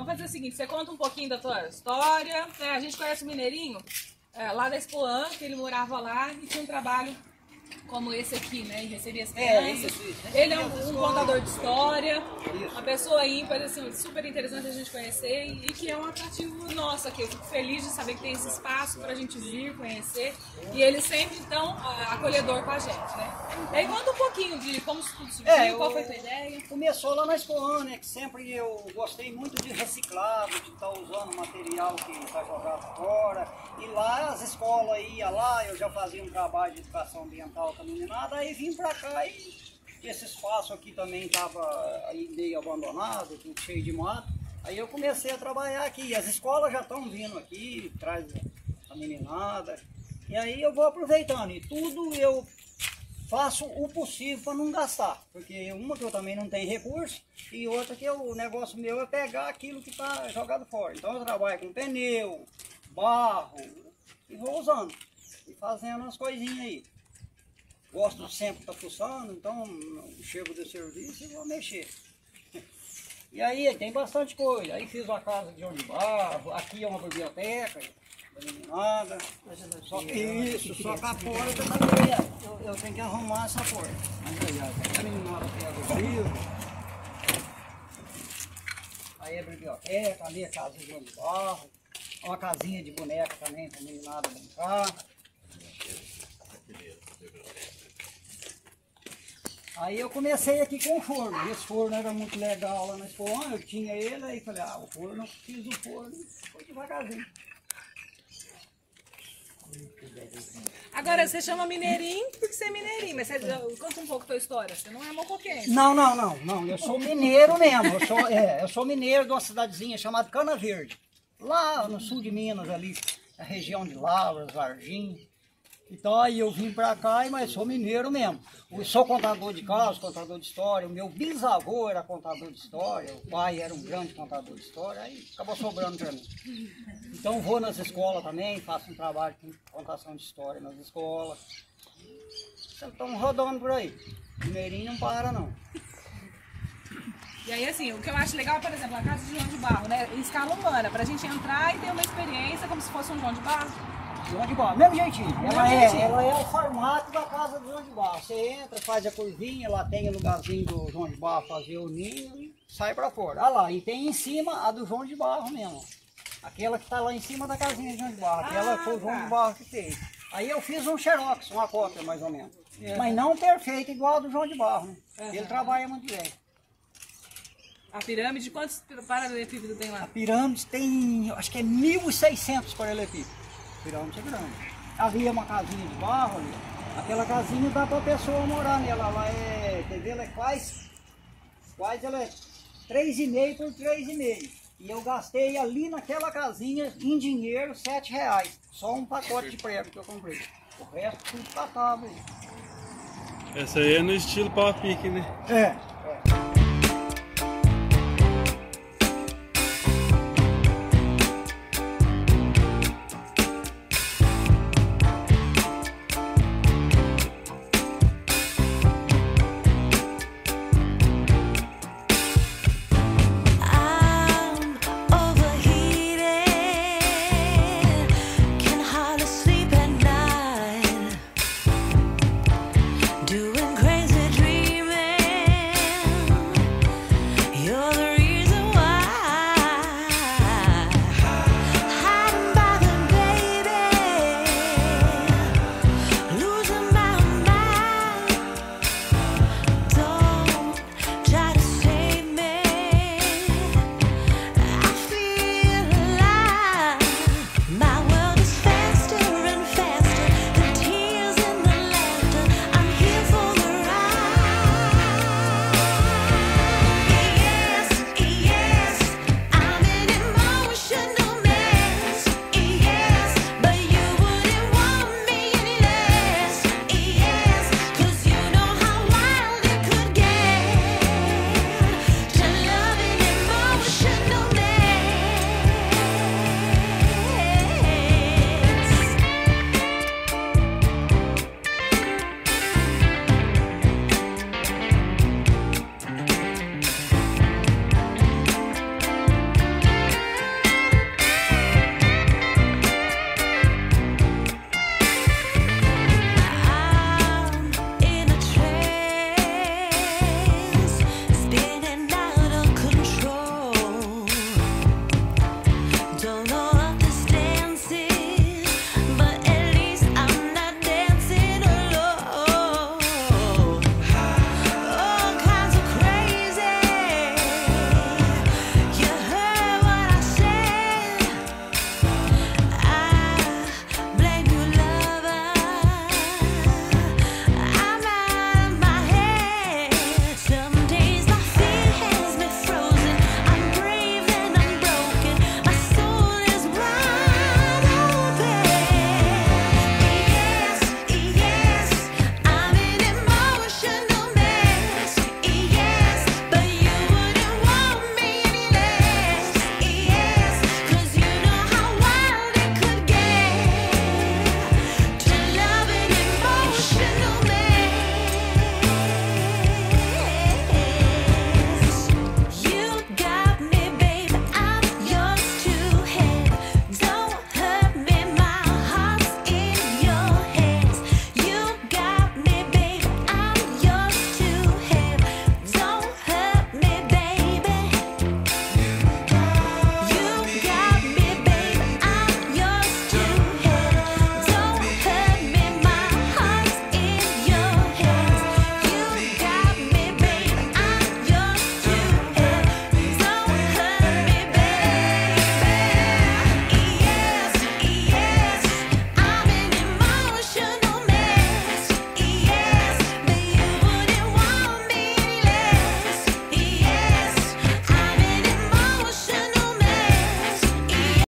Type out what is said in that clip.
Vamos fazer o seguinte, você conta um pouquinho da tua história. né? a gente conhece o Mineirinho é, lá da Expoan, que ele morava lá e tinha um trabalho como esse aqui, né? E recebia as É, crianças. aqui. Ele é um, um contador de história, uma pessoa ímpar, assim, super interessante a gente conhecer e, e que é um atrativo nosso aqui. Eu fico feliz de saber que tem esse espaço pra gente vir, conhecer. E ele sempre, então, a- acolhedor com a gente, né? E aí conta um pouquinho de como isso tudo surgiu, É, qual foi a tua ideia. Começou lá na Expoan, né? Que sempre eu gostei muito de reciclado, de estar usando material que está jogado fora. E lá as escolas iam lá, eu já fazia um trabalho de educação ambiental com a meninada, aí vim pra cá e esse espaço aqui também estava aí meio abandonado, tudo cheio de mato. Aí eu comecei a trabalhar aqui. As escolas já estão vindo aqui, traz a meninada. E aí eu vou aproveitando. E tudo eu faço o possível para não gastar. Porque uma que eu também não tenho recurso e outra que eu- o negócio meu é pegar aquilo que está jogado fora. Então eu trabalho com pneu, barro e vou usando. E fazendo as coisinhas aí. Gosto sempre estar fuçando, então chego do serviço e vou mexer. E aí tem bastante coisa. Aí fiz uma casa de João de Barro, aqui é uma biblioteca, da meninada. Só que isso, só que a porta é- eu, eu tenho que arrumar essa porta. A meninada pega o livro. Aí é biblioteca, ali é a casa de João de Barro. Uma casinha de boneca também para a meninada brincar. Aí eu comecei aqui com o forno. Esse forno era muito legal lá na Expoan, eu tinha ele, aí falei, ah, o forno, fiz o forno, foi devagarzinho. Agora, você chama Mineirinho porque você é mineirinho, mas você conta um pouco a tua história. Você não é mocoquense. Não, não, não, não, eu sou mineiro mesmo, eu sou, é, eu sou mineiro de uma cidadezinha chamada Cana Verde. Lá no sul de Minas, ali, na região de Lavras, Varginha. Então aí eu vim pra cá, mas sou mineiro mesmo. Eu sou contador de casos, contador de história. O meu bisavô era contador de história, o pai era um grande contador de história, aí acabou sobrando pra mim. Então vou nas escolas também, faço um trabalho com contação de história nas escolas. Estão rodando por aí. Mineirinho não para não. E aí, assim, o que eu acho legal é, por exemplo, a casa de João de Barro, né? Em escala humana, pra gente entrar e ter uma experiência como se fosse um João de Barro. João de Barro, mesmo jeitinho. Ela Mesmo é, jeitinho. ela é o formato da casa do João de Barro. Você entra, faz a curvinha, lá tem o lugarzinho do João de Barro fazer o ninho e sai pra fora. Olha lá, e tem em cima a do João de Barro mesmo. Aquela que tá lá em cima da casinha de João de Barro. Aquela Ah, foi o João tá. de Barro que fez. Aí eu fiz um xerox, uma cópia mais ou menos. Mas não perfeito igual a do João de Barro, né? Ele trabalha muito bem. A pirâmide, quantos paralelepípedos tem A lá? pirâmide tem, acho que é 1.600 paralelepípedos. Pirâmide é grande. Havia uma casinha de barro ali. Aquela casinha dá para a pessoa morar nela. Ela é, quer ver, ela é quase, quase ela é 3,5 por 3,5. E eu gastei ali naquela casinha, em dinheiro, 7 reais. Só um pacote de prego que eu comprei. O resto tudo catava aí. Essa aí é no estilo pau a pique, né? É,